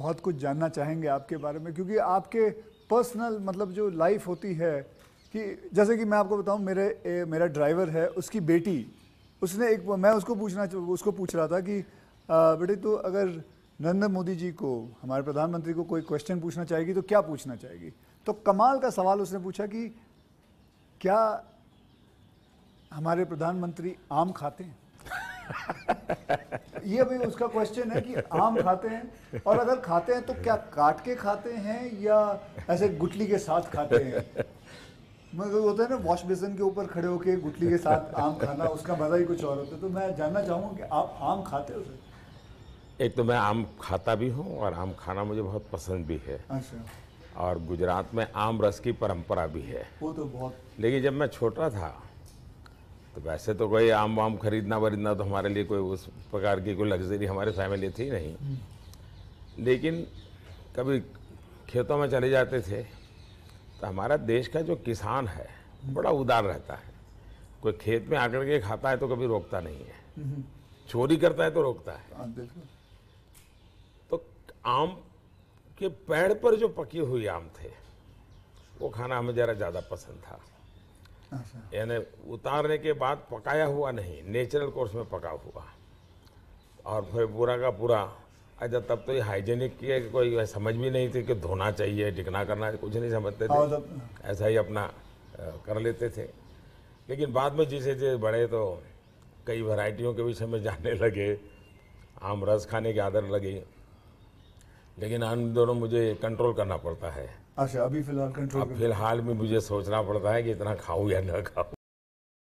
बहुत कुछ जानना चाहेंगे आपके बारे में क्योंकि आपके पर्सनल मतलब जो लाइफ होती है कि जैसे कि मैं आपको बताऊँ मेरे ए, मेरा ड्राइवर है उसकी बेटी उसने एक मैं उसको पूछना उसको पूछ रहा था कि बेटे तो अगर नरेंद्र मोदी जी को हमारे प्रधानमंत्री को कोई क्वेश्चन पूछना चाहेगी तो क्या पूछना चाहेगी? तो कमाल का सवाल उसने पूछा कि क्या हमारे प्रधानमंत्री आम खाते हैं? ये भी उसका क्वेश्चन है कि आम खाते हैं और अगर खाते हैं तो क्या काट के खाते हैं या ऐसे गुटली के साथ खाते हैं? मतलब होता है ना वॉश बेसिन के ऊपर खड़े होके गुटली के साथ आम खाना उसका मज़ा ही कुछ और होता है। तो मैं जानना चाहूँगा कि आप आम खाते हो सर? एक तो मैं आम खाता भी हूँ और आम खाना मुझे बहुत पसंद भी है। अच्छा। और गुजरात में आम रस की परंपरा भी है। वो तो बहुत लेकिन जब मैं छोटा था तो वैसे तो कोई आम वाम खरीदना वरीदना तो हमारे लिए कोई उस प्रकार की कोई लग्जरी हमारे फैमिली थी नहीं। लेकिन कभी खेतों में चले जाते थे तो हमारा देश का जो किसान है बड़ा उदार रहता है। कोई खेत में आकर के खाता है तो कभी रोकता नहीं है। चोरी करता है तो रोकता है। हाँ, तो आम के पेड़ पर जो पकी हुई आम थे वो खाना हमें ज़रा ज़्यादा पसंद था। यानी उतारने के बाद पकाया हुआ नहीं नेचुरल कोर्स में पका हुआ। और फिर पूरा का पूरा अच्छा तब तो ये हाइजीनिक की कोई समझ भी नहीं थी कि धोना चाहिए टिकना करना कुछ नहीं समझते हाँ, थे मतलब ऐसा ही अपना कर लेते थे। लेकिन बाद में जैसे जैसे बड़े तो कई वैरायटियों के विषय में जानने लगे आम रस खाने की आदत लगी। लेकिन इन दोनों मुझे कंट्रोल करना पड़ता है। अच्छा अभी फ़िलहाल कंट्रोल अब फ़िलहाल में मुझे सोचना पड़ता है कि इतना खाऊं या न खाऊं।